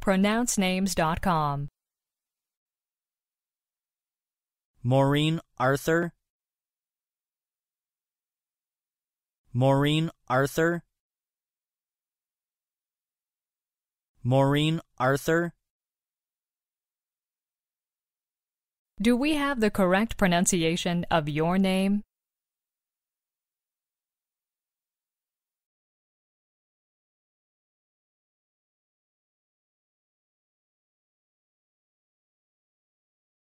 pronouncenames.com. Maureen Arthur. Maureen Arthur. Maureen Arthur. Do we have the correct pronunciation of your name?